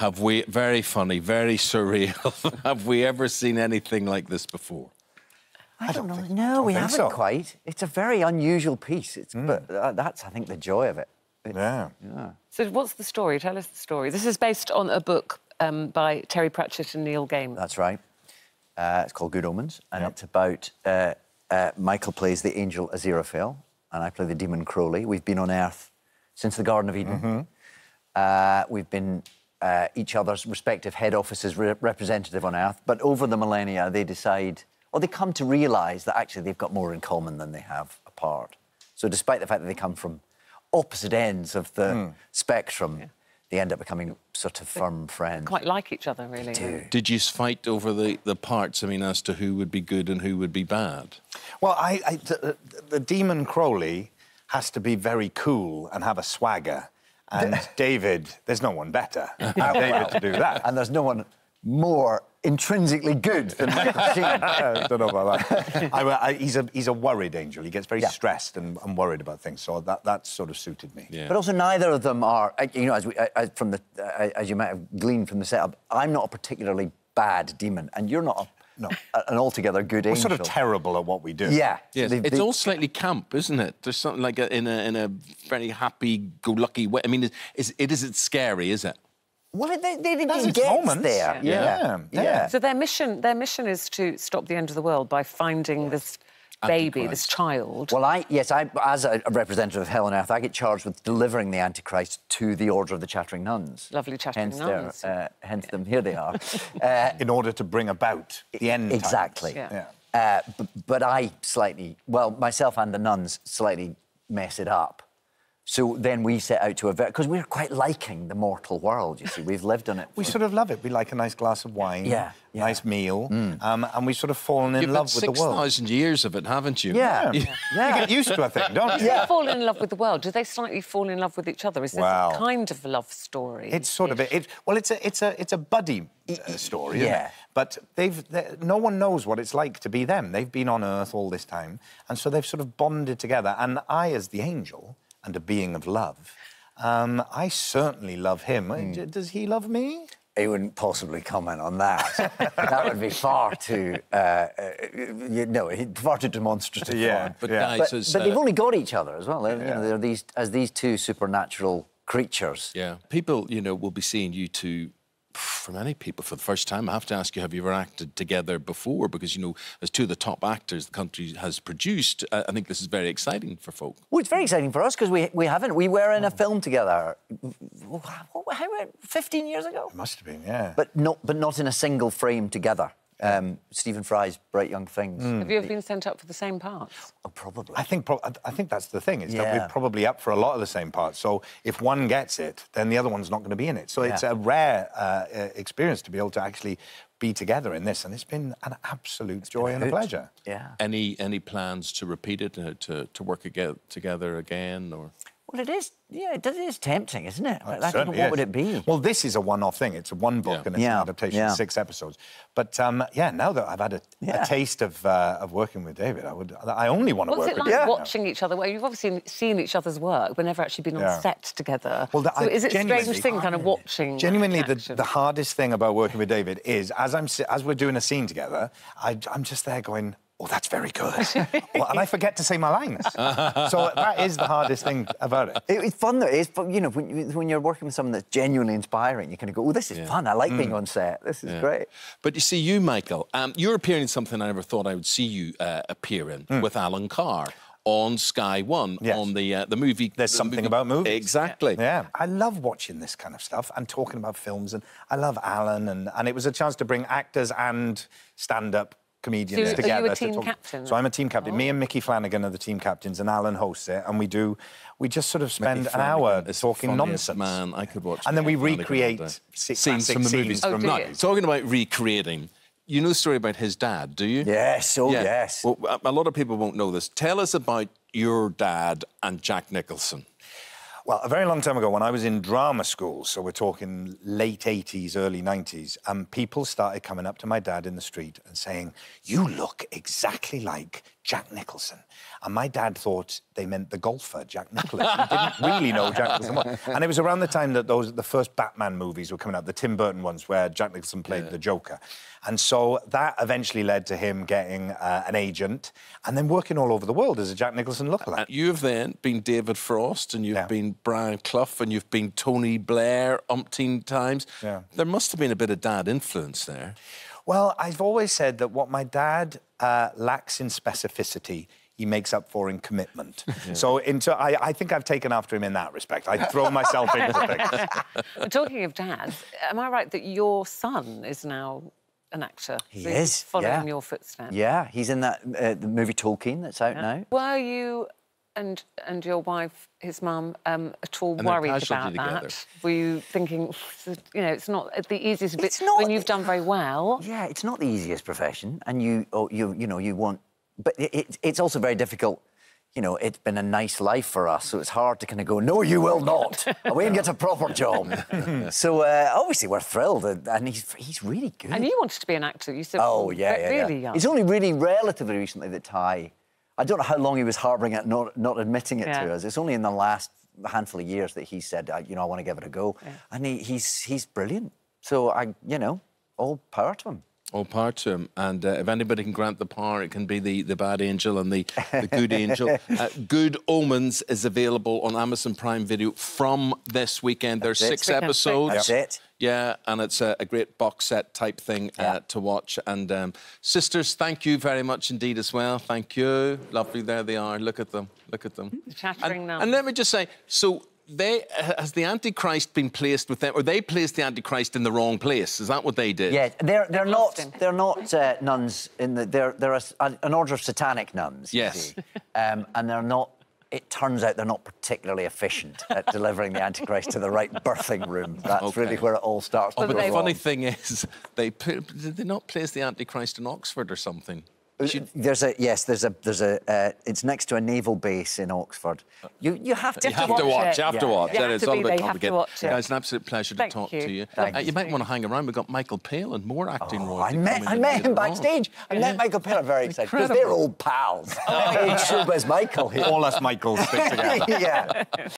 Have we, very funny, very surreal, have we ever seen anything like this before? I don't know. No, we haven't so. quite. It's a very unusual piece. It's, But uh, that's, I think, the joy of it. It's- Yeah. So, what's the story? Tell us the story. This is based on a book um, by Terry Pratchett and Neil Gaiman. That's right. Uh, it's called Good Omens, and it's about uh, uh, Michael plays the angel Aziraphale, and I play the demon Crowley. We've been on Earth since the Garden of Eden. Uh, we've been uh, each other's respective head offices re- representative on Earth, but over the millennia, they decide, or they come to realise that actually they've got more in common than they have apart. So, despite the fact that they come from opposite ends of the spectrum, they end up becoming sort of firm friends. Quite like each other, really. do. Did you fight over the, the parts, I mean, as to who would be good and who would be bad? Well, I, I, the, the demon Crowley has to be very cool and have a swagger. And David, there's no one better than David to do that. and there's no one more intrinsically good than Michael Sheen. I don't know about that. I, I, he's, a, he's a worried angel. He gets very Yeah. stressed and, and worried about things. So that, that sort of suited me. Yeah. But also, neither of them are. uh, You know, as we, uh, uh, from the, uh, as you might have gleaned from the setup, I'm not a particularly bad demon, and you're not a, No. an altogether good We're angel. sort of terrible at what we do. Yeah. Yes, They- it's they- all slightly camp, isn't it? There's something like a, in a in a very happy-go-lucky way. I mean, is, is it isn't scary, is it? Well, they, they, they, Has it its gets moments. there. Yeah. Yeah. Yeah. yeah. So their mission, their mission is to stop the end of the world by finding this baby, this child. Well, I yes, I as a a representative of Hell on Earth, I get charged with delivering the Antichrist to the Order of the Chattering Nuns. Lovely chattering hence their- nuns. uh, hence them. Here they are. Uh, In order to bring about the end times. Exactly. Yeah. Yeah. Uh, b- but I slightly, well, myself and the nuns slightly mess it up. So then we set out to avert, because we're quite liking the mortal world, you see. We've lived on it. We sort of love it. We like a nice glass of wine, Yeah, yeah. nice meal, um, and we've sort of fallen in You've love had with the world. 6,000 years of it, haven't you? Yeah. You Yeah. get used to a thing, don't you? Yeah. Fall in love with the world. Do they slightly fall in love with each other? Is this Wow. a kind of love story? It's sort of a, it. Well, it's a it's a it's a buddy uh, story, isn't Yeah. it? But they've no one knows what it's like to be them. They've been on Earth all this time, and so they've sort of bonded together. And I, as the angel and a being of love, um, I certainly love him. Uh, Does he love me? He wouldn't possibly comment on that. that would be far too, uh, uh, you know, far too demonstrative. Yeah. But Yeah. But, but they've uh, only got each other as well. They're, you know, they're these as these two supernatural creatures. Yeah, people, you know, will be seeing you two. For many people, for the first time, I have to ask you: Have you ever acted together before? Because you know, as two of the top actors the country has produced, uh, I think this is very exciting for folk. Well, it's very exciting for us because we, we haven't. We were in a film together, how, 15 years ago? Must have been, yeah. But not, but not in a single frame together. Um, Stephen Fry's Bright Young Things. Have you ever been sent up for the same parts? Oh, probably. I think pro- I- I think that's the thing is that Yeah. we're probably up for a lot of the same parts. So if one gets it, then the other one's not going to be in it. So it's a rare uh, uh, experience to be able to actually be together in this, and it's been an absolute joy and a pleasure. Yeah. Any any plans to repeat it, uh, to to work aga together again, or? Well, it is. Yeah, it is tempting, isn't it? It Like, what certainly is. would it be? Well, this is a one-off thing. It's a one book Yeah. and it's Yeah, an adaptation, yeah. six episodes. But um, yeah, now that I've had a, Yeah. a taste of uh, of working with David, I would. I only want to What's work it like with David. now. watching each other? Well, you've obviously seen each other's work, but never actually been on Yeah. set together. Well, the- so I is it a strange thing, kind of watching? Genuinely, the, the hardest thing about working with David is as I'm as we're doing a scene together, I, I'm just there going, "Oh, that's very good," well, and I forget to say my lines. so that is the hardest thing about it. It- It's fun though. It's fun, you know when, you- when you're working with someone that's genuinely inspiring, you kind of go, "Oh, this is Yeah. fun. I like Mm. being on set. This is great." But you see, you, Michael, um, you're appearing in something I never thought I would see you uh, appear in with Alan Carr on Sky One. Yes. on the uh, the movie. There's the something movie- about movies. Exactly. Yeah, I love watching this kind of stuff and talking about films, and I love Alan, and, and it was a chance to bring actors and stand-up comedians So are you a together. to team talk- captain? So I'm a team captain. Oh. Me and oh. Micky Flanagan are the team captains, and Alan hosts it, and we do. We just sort of spend an hour Flanagan is the talking funniest nonsense. Man, I could watch. And then Mickey we recreate day. si- scenes from the classic movies. Oh, from do Now, talking about recreating, you know the story about his dad, do you? Yes. Oh, yes. Well, a- a lot of people won't know this. Tell us about your dad and Jack Nicholson. Well, a very long time ago, when I was in drama school, so we're talking late 80s, early 90s, um, people started coming up to my dad in the street and saying, You look exactly like Jack Nicholson. And my dad thought they meant the golfer, Jack Nicklaus. He didn't really know Jack Nicholson was. And it was around the time that those the first Batman movies were coming out, the Tim Burton ones, where Jack Nicholson played the Joker. And so that eventually led to him getting uh, an agent and then working all over the world as a Jack Nicholson lookalike. You've then been David Frost and you've Yeah. been Brian Clough and you've been Tony Blair umpteen times. Yeah. There must have been a bit of dad influence there. Well, I've always said that what my dad uh, lacks in specificity, he makes up for in commitment. So into, I, I think I've taken after him in that respect. I throw myself into things. Talking of dads, am I right that your son is now an actor? He So he's is, Following yeah. your footsteps. Yeah, he's in that uh, the movie Tolkien that's out now. Were you and and your wife, his mum, um, at all And worried about together. that? Were you thinking, you know, it's not the easiest bit It's not- when you've done very well? Yeah, it's not the easiest profession, and you, oh, you, you know, you want, but it, it, it's also very difficult. You know, it's been a nice life for us, so it's hard to kind of go, no, you will not. Away and get a proper job. so uh, obviously we're thrilled, and and he's he's really good. And you wanted to be an actor. You said, Oh yeah, yeah, really yeah. young. It's only really relatively recently that Ty. I don't know how long he was harbouring it, not not admitting it Yeah. to us. It's only in the last handful of years that he said, I, you know, I want to give it a go, and he, he's he's brilliant. So I, you know, all power to him. All power to him. And uh, if anybody can grant the power, it can be the, the bad angel and the, the good angel. Uh, good Omens is available on Amazon Prime Video from this weekend. There's That's six Weekend, episodes. That's it. Yeah, and it's a, a great box set type thing Yeah. uh, to watch. And um, sisters, thank you very much indeed as well. Thank you. Lovely, there they are. Look at them. Look at them. chattering and, nuns. and let me just say, so they has the Antichrist been placed with them, or they placed the Antichrist in the wrong place? Is that what they did? Yeah, they're they're not they're not uh, nuns in the they're they're a, an order of satanic nuns. you Yes. see. um, and they're not. It turns out they're not particularly efficient at delivering the Antichrist to the right birthing room. That's Okay. really where it all starts. Oh, but the wrong. funny thing is, they put, did they not place the Antichrist in Oxford or something? There's a yes. There's a there's a. Uh, it's next to a naval base in Oxford. You you have to. You have to watch watch. You have to watch. You Yeah, have it's all a bit there, have to complicated. watch it. Guys, an absolute pleasure Thank to talk you. to you. Thank Uh, you might want to hang around. We've got Michael Palin, more acting Oh, royalty. I met I met him backstage. I met Michael Palin. Very excited because they're Incredible. old pals. old showbiz Michael here. All us Michaels stick together. yeah.